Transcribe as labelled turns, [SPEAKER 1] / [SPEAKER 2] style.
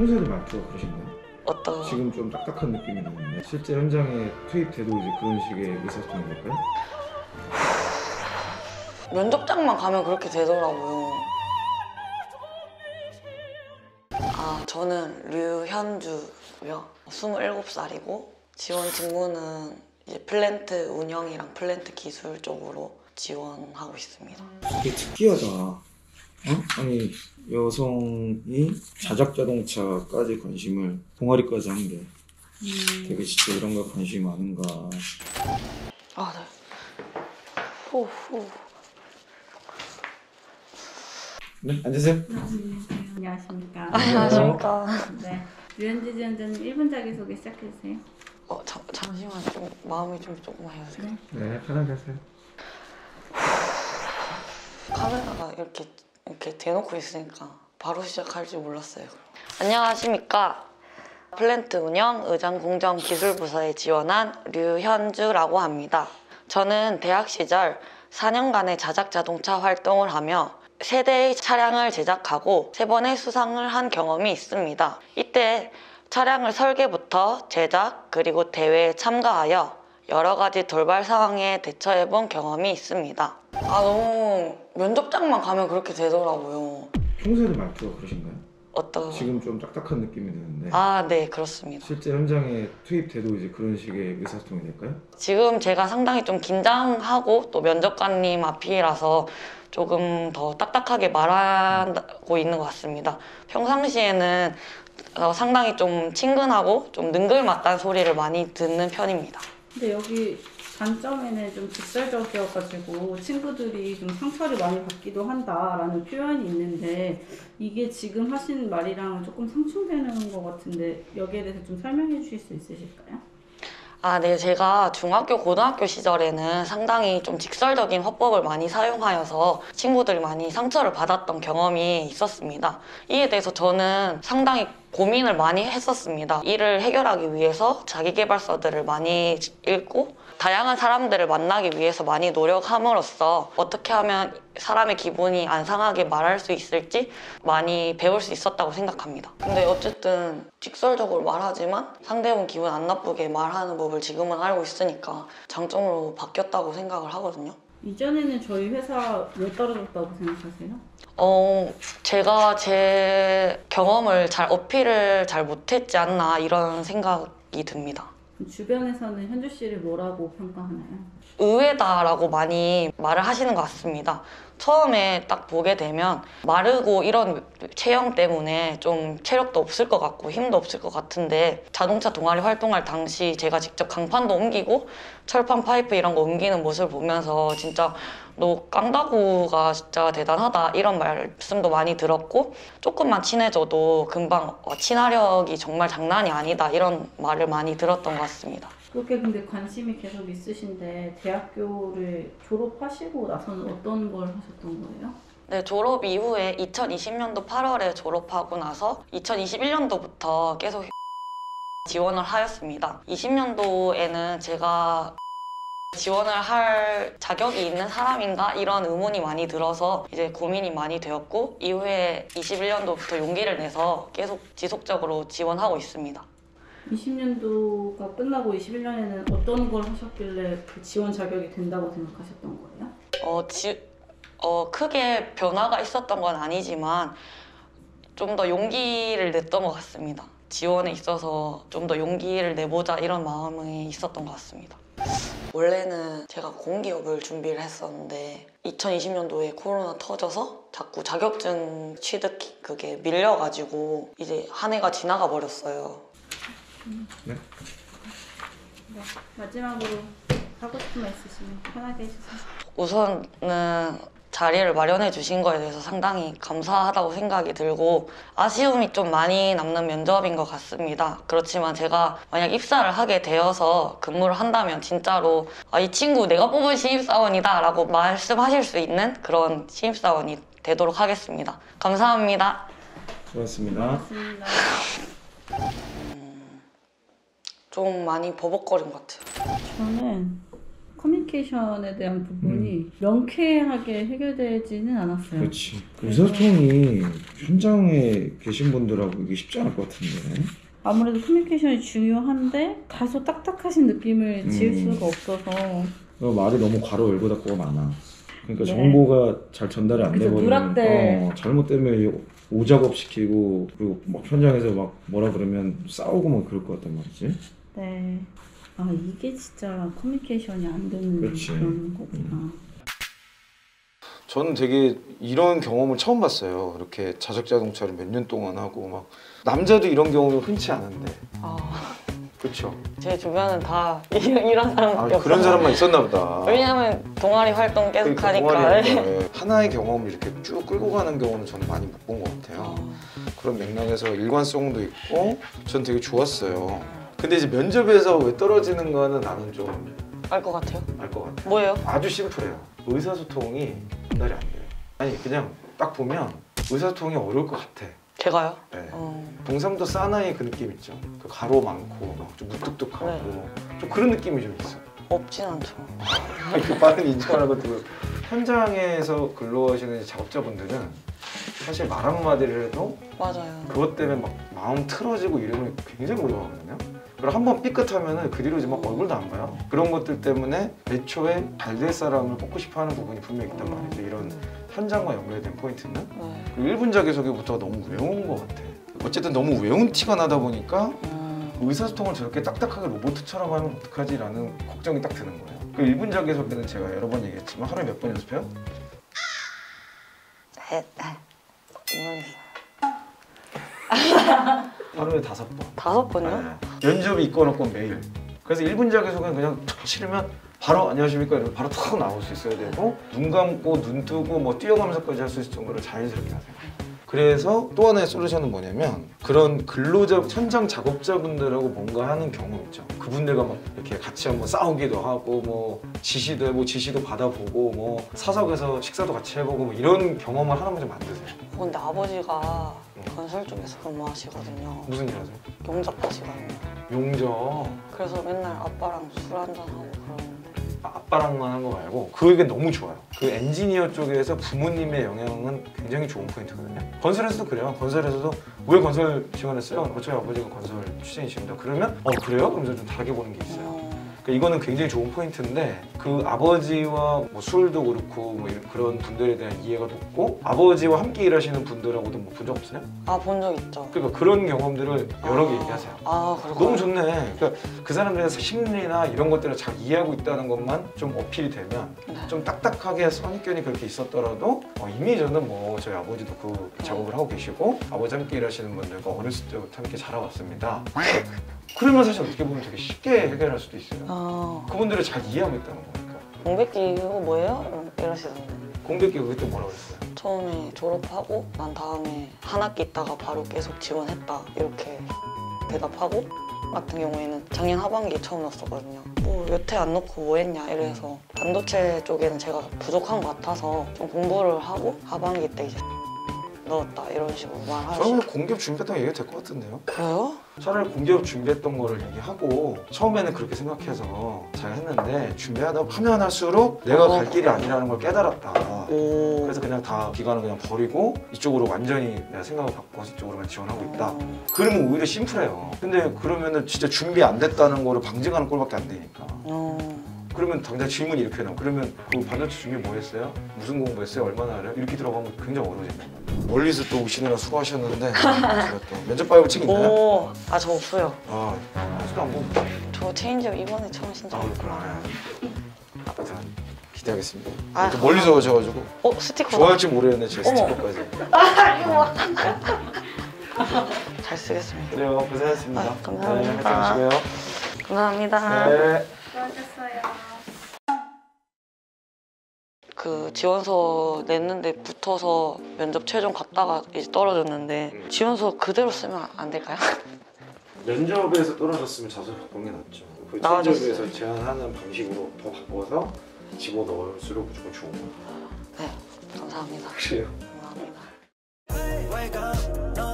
[SPEAKER 1] 평소에도 말투가 그러신가요?
[SPEAKER 2] 어떤
[SPEAKER 1] 지금 좀 딱딱한 느낌이 드는데 실제 현장에 투입돼도 이제 그런 식의 의사소통이 될까요?
[SPEAKER 2] 면접장만 가면 그렇게 되더라고요. 아, 저는 류현주고요. 27살이고 지원 직무는 이제 플랜트 운영이랑 플랜트 기술 쪽으로 지원하고 있습니다.
[SPEAKER 1] 되게 특이하다. 어? 아니 여성이 자작 자동차까지 관심을 동아리까지 한 게 되게 진짜 이런 거 관심이 많은가.
[SPEAKER 2] 아, 네. 후, 후.
[SPEAKER 1] 네 앉으세요.
[SPEAKER 3] 안녕하십니까.
[SPEAKER 2] 안녕하십니까.
[SPEAKER 3] 네. 류현지 지원자님 1분 자기소개 시작해주세요.
[SPEAKER 2] 어, 잠, 잠시만 좀 마음이 좀 조금 해야 돼요.
[SPEAKER 3] 네.
[SPEAKER 1] 네 편하게 하세요.
[SPEAKER 2] 카메라가 이렇게 이렇게 대놓고 있으니까 바로 시작할 줄 몰랐어요. 안녕하십니까. 플랜트 운영 의장 공정 기술 부서에 지원한 류현주라고 합니다. 저는 대학 시절 4년간의 자작 자동차 활동을 하며 세 대의 차량을 제작하고 세 번의 수상을 한 경험이 있습니다. 이때 차량을 설계부터 제작 그리고 대회에 참가하여 여러 가지 돌발 상황에 대처해 본 경험이 있습니다. 아 너무 면접장만 가면 그렇게 되더라고요.
[SPEAKER 1] 평소에도 말투가 그러신가요?
[SPEAKER 2] 어떤
[SPEAKER 1] 지금 좀 딱딱한 느낌이 드는데
[SPEAKER 2] 아 네 그렇습니다.
[SPEAKER 1] 실제 현장에 투입돼도 이제 그런 식의 의사소통이 될까요?
[SPEAKER 2] 지금 제가 상당히 좀 긴장하고 또 면접관님 앞이라서 조금 더 딱딱하게 말하고 있는 것 같습니다. 평상시에는 어, 상당히 좀 친근하고 좀 능글맞다는 소리를 많이 듣는 편입니다.
[SPEAKER 3] 근데 여기 단점에는 좀 직설적이어가지고 친구들이 좀 상처를 많이 받기도 한다라는 표현이 있는데 이게 지금 하신 말이랑 조금 상충되는 것 같은데 여기에 대해서 좀 설명해 주실 수 있으실까요?
[SPEAKER 2] 아, 네. 제가 중학교, 고등학교 시절에는 상당히 좀 직설적인 화법을 많이 사용하여서 친구들이 많이 상처를 받았던 경험이 있었습니다. 이에 대해서 저는 상당히 고민을 많이 했었습니다. 이를 해결하기 위해서 자기계발서들을 많이 읽고 다양한 사람들을 만나기 위해서 많이 노력함으로써 어떻게 하면 사람의 기분이 안 상하게 말할 수 있을지 많이 배울 수 있었다고 생각합니다. 근데 어쨌든 직설적으로 말하지만 상대방 기분 안 나쁘게 말하는 법을 지금은 알고 있으니까 장점으로 바뀌었다고 생각을 하거든요.
[SPEAKER 3] 이전에는 저희 회사 왜 떨어졌다고 생각하세요?
[SPEAKER 2] 어, 제가 제 경험을 잘 어필을 잘 못했지 않나 이런 생각이 듭니다.
[SPEAKER 3] 주변에서는 현주 씨를 뭐라고 평가하나요?
[SPEAKER 2] 의외다라고 많이 말을 하시는 것 같습니다. 처음에 딱 보게 되면 마르고 이런 체형 때문에 좀 체력도 없을 것 같고 힘도 없을 것 같은데 자동차 동아리 활동할 당시 제가 직접 강판도 옮기고 철판 파이프 이런 거 옮기는 모습을 보면서 진짜 너 깡다구가 진짜 대단하다 이런 말씀도 많이 들었고 조금만 친해져도 금방 어, 친화력이 정말 장난이 아니다 이런 말을 많이 들었던 것 같습니다.
[SPEAKER 3] 그렇게 근데 관심이 계속 있으신데 대학교를 졸업하시고 나서는 어떤 걸 하셨던 거예요?
[SPEAKER 2] 네, 졸업 이후에 2020년도 8월에 졸업하고 나서 2021년도부터 계속 지원을 하였습니다. 20년도에는 제가 지원을 할 자격이 있는 사람인가 이런 의문이 많이 들어서 이제 고민이 많이 되었고 이후에 21년도부터 용기를 내서 계속 지속적으로 지원하고 있습니다.
[SPEAKER 3] 20년도가 끝나고 21년에는 어떤 걸 하셨길래 그 지원 자격이 된다고 생각하셨던 거예요?
[SPEAKER 2] 어, 지, 어, 크게 변화가 있었던 건 아니지만 좀 더 용기를 냈던 것 같습니다. 지원에 있어서 좀 더 용기를 내보자 이런 마음이 있었던 것 같습니다. 원래는 제가 공기업을 준비를 했었는데 2020년도에 코로나 터져서 자꾸 자격증 취득 그게 밀려가지고 이제 한 해가 지나가 버렸어요.
[SPEAKER 1] 네.
[SPEAKER 3] 네. 마지막으로 하고 싶은 말 있으시면 편하게 해주세요.
[SPEAKER 2] 우선은 자리를 마련해 주신 거에 대해서 상당히 감사하다고 생각이 들고 아쉬움이 좀 많이 남는 면접인 것 같습니다. 그렇지만 제가 만약 입사를 하게 되어서 근무를 한다면 진짜로 아, 이 친구 내가 뽑은 신입사원이다 라고 말씀하실 수 있는 그런 신입사원이 되도록 하겠습니다. 감사합니다.
[SPEAKER 3] 고맙습니다.
[SPEAKER 2] 좀 많이 버벅거린 것 같아요.
[SPEAKER 3] 저는 커뮤니케이션에 대한 부분이 명쾌하게 해결되지는 않았어요.
[SPEAKER 1] 그렇지. 의사소통이 현장에 계신 분들하고 이게 쉽지 않을 것 같은데.
[SPEAKER 3] 아무래도 커뮤니케이션이 중요한데 다소 딱딱하신 느낌을 지을
[SPEAKER 1] 음.
[SPEAKER 3] 수가 없어서
[SPEAKER 1] 어, 말이 너무 괄호 열고 닫고가 많아. 그러니까
[SPEAKER 3] 네.
[SPEAKER 1] 정보가 잘 전달이 안
[SPEAKER 3] 그래서
[SPEAKER 1] 되고
[SPEAKER 3] 누락돼.
[SPEAKER 1] 어, 잘못되면 오작업 시키고 그리고 막 현장에서 막 뭐라 그러면 싸우고 막 그럴 것 같단 말이지.
[SPEAKER 3] 네. 아 이게 진짜 커뮤니케이션이 안 되는
[SPEAKER 1] 그렇지.
[SPEAKER 3] 그런 거구나.
[SPEAKER 1] 저는 되게 이런 경험을 처음 봤어요. 이렇게 자석 자동차를 몇 년 동안 하고 막 남자도 이런 경험이 흔치 않은데.
[SPEAKER 2] 아,
[SPEAKER 1] 그렇죠.
[SPEAKER 2] 제 주변은 다 이런, 이런
[SPEAKER 1] 아,
[SPEAKER 2] 사람밖에 없어요.
[SPEAKER 1] 그런 사람만 있었나 보다.
[SPEAKER 2] 왜냐면 동아리 활동 계속
[SPEAKER 1] 그러니까
[SPEAKER 2] 하니까.
[SPEAKER 1] 동아리니까 하나의 경험을 이렇게 쭉 끌고 가는 경우는 저는 많이 못 본 것 같아요.
[SPEAKER 2] 어,
[SPEAKER 1] 그런 맥락에서 일관성도 있고 전 되게 좋았어요. 근데 이제 면접에서 왜 떨어지는가는 나는 좀
[SPEAKER 2] 알것알것 같아요.
[SPEAKER 1] 같아.
[SPEAKER 2] 뭐예요?
[SPEAKER 1] 아주 심플해요. 의사소통이 전달이 안 돼요. 아니 그냥 딱 보면 의사소통이 어려울 것 같아.
[SPEAKER 2] 제가요?
[SPEAKER 1] 네.
[SPEAKER 2] 어,
[SPEAKER 1] 동상도 사나이 그 느낌 있죠. 그 가로 많고 막좀 무뚝뚝하고 좀 그런 느낌이 좀 있어.
[SPEAKER 2] 없진 않죠.
[SPEAKER 1] 그 빠른 인정하는 것도 현장에서 근로하시는 작업자분들은 사실 말 한마디를 해도
[SPEAKER 2] 맞아요.
[SPEAKER 1] 그것 때문에 막 마음 틀어지고 이러면 굉장히 어려워하거든요. 그리고 한번 삐끗하면은 그 뒤로 이제 막 얼굴도 안 봐요. 그런 것들 때문에 애초에 잘 될 사람을 뽑고 싶어하는 부분이 분명히 있단 말이죠. 이런 현장과 연결된 포인트는
[SPEAKER 2] 네.
[SPEAKER 1] 그 1분 자기 소개부터가 너무 외운 것 같아. 어쨌든 너무 외운 티가 나다 보니까
[SPEAKER 2] 음,
[SPEAKER 1] 의사소통을 저렇게 딱딱하게 로봇처럼 하면 어떡하지 라는 걱정이 딱 드는 거예요. 그 1분 자기 소개는 제가 여러 번 얘기했지만 하루에 몇 번 연습해요?
[SPEAKER 2] 해, 해. 모르겠어요.
[SPEAKER 1] 하루에 다섯 번.
[SPEAKER 2] 다섯 번요?
[SPEAKER 1] 네. 면접이 있건 없건 매일. 그래서 1분 자기소개는 그냥 툭 치르면 바로 안녕하십니까 이러면 바로 툭 나올 수 있어야 되고 눈 감고 눈 뜨고 뭐 뛰어가면서까지 할 수 있을 정도로 자연스럽게 하세요. 그래서 또 하나의 솔루션은 뭐냐면 그런 근로자 현장 작업자분들하고 뭔가 하는 경험 있죠. 그분들과 막 이렇게 같이 한번 싸우기도 하고 뭐 지시도 해보고 지시도 받아보고 뭐 사석에서 식사도 같이 해보고 뭐 이런 경험을 하나만 좀 만드세요.
[SPEAKER 2] 근데 아버지가 건설 쪽에서 근무하시거든요.
[SPEAKER 1] 무슨 일 하세요?
[SPEAKER 2] 용접하시거든요.
[SPEAKER 1] 용접.
[SPEAKER 2] 그래서 맨날 아빠랑 술 한잔하고 그러는데
[SPEAKER 1] 아빠랑만 한 거 말고 그게 너무 좋아요. 그 엔지니어 쪽에서 부모님의 영향은 굉장히 좋은 포인트거든요. 건설에서도 그래요. 건설에서도 왜 건설 지원했어요? 어, 저희 아버지가 건설 출신이십니다. 그러면 어 그래요? 그러면서 좀 다르게 보는 게 있어요.
[SPEAKER 2] 어,
[SPEAKER 1] 그러니까 이거는 굉장히 좋은 포인트인데 그 아버지와 뭐 술도 그렇고 뭐 그런 분들에 대한 이해가 높고 아버지와 함께 일하시는 분들하고도 뭐 본 적 없어요?
[SPEAKER 2] 아본 적 있죠.
[SPEAKER 1] 그러니까 그런 경험들을 여러 개
[SPEAKER 2] 아,
[SPEAKER 1] 얘기하세요.
[SPEAKER 2] 아 그렇구나.
[SPEAKER 1] 너무 좋네. 그러니까 그 사람들의 심리나 이런 것들을 잘 이해하고 있다는 것만 좀 어필이 되면
[SPEAKER 2] 네.
[SPEAKER 1] 좀 딱딱하게 선입견이 그렇게 있었더라도 어, 이미 저는 뭐 저희 아버지도 그 작업을 하고 계시고 아버지 함께 일하시는 분들과 어렸을 때부터 함께 자라왔습니다. 그러면 사실 어떻게 보면 되게 쉽게 해결할 수도 있어요.
[SPEAKER 2] 아
[SPEAKER 1] 그분들을 잘 이해하고 있다는 거니까.
[SPEAKER 2] 공백기 이거 뭐예요? 이러시던데.
[SPEAKER 1] 공백기 그때 뭐라고 했어요?
[SPEAKER 2] 처음에 졸업하고 난 다음에 한 학기 있다가 바로 계속 지원했다 이렇게 대답하고 같은 경우에는 작년 하반기에 처음 넣었었거든요. 뭐 여태 안 넣고 뭐 했냐 이래서 반도체 쪽에는 제가 부족한 것 같아서 좀 공부를 하고 하반기 때 이제 넣었다 이런 식으로 말하시고
[SPEAKER 1] 저는 공기업 준비했던 게 얘기가 될 것 같은데요?
[SPEAKER 2] 그래요?
[SPEAKER 1] 차라리 공기업 준비했던 거를 얘기하고 처음에는 그렇게 생각해서 잘 했는데 준비하다 하면 할수록 내가 갈 길이 아니라는 걸 깨달았다.
[SPEAKER 2] 오
[SPEAKER 1] 그래서 그냥 다 기간을 그냥 버리고 이쪽으로 완전히 내가 생각을 바꿔서 이쪽으로만 지원하고 있다.
[SPEAKER 2] 어,
[SPEAKER 1] 그러면 오히려 심플해요. 근데 그러면은 진짜 준비 안 됐다는 거를 방증하는 꼴밖에 안 되니까.
[SPEAKER 2] 어,
[SPEAKER 1] 그러면 당장 질문이 이렇게 나와. 그러면 그 반도체 준비 뭐 했어요? 무슨 공부했어요? 얼마나 하래요? 이렇게 들어가면 굉장히 말이에요. 멀리서 또 오시느라 수고하셨는데 제가 또 면접 봐볼 책 있나요?
[SPEAKER 2] 오, 아 저 없어요.
[SPEAKER 1] 아, 아직도 안 보고.
[SPEAKER 2] 저 체인지업 이번에 처음
[SPEAKER 1] 아,
[SPEAKER 2] 신청했구나.
[SPEAKER 1] 그렇구나. 아무튼 기대하겠습니다.
[SPEAKER 2] 아,
[SPEAKER 1] 또 멀리서 오셔가지고
[SPEAKER 2] 어 스티커
[SPEAKER 1] 좋아할지 모르겠네 제
[SPEAKER 2] 어머.
[SPEAKER 1] 스티커까지.
[SPEAKER 2] 잘 쓰겠습니다.
[SPEAKER 1] 그래요, 고생하셨습니다.
[SPEAKER 2] 아, 감사합니다.
[SPEAKER 1] 네.
[SPEAKER 2] 감사합니다.
[SPEAKER 1] 네.
[SPEAKER 2] 그 지원서 냈는데 붙어서 면접 최종 갔다가 이제 떨어졌는데
[SPEAKER 1] 음.
[SPEAKER 2] 지원서 그대로 쓰면 안 될까요?
[SPEAKER 1] 면접에서 떨어졌으면 자소 바꾼 게 낫죠. 그
[SPEAKER 2] 나아졌어요.
[SPEAKER 1] 면접에서 제안하는 방식으로 더 바꿔서 집어 넣을수록 무조건 좋은 거예요.
[SPEAKER 2] 네, 감사합니다.
[SPEAKER 1] 그래요.
[SPEAKER 2] 감사합니다.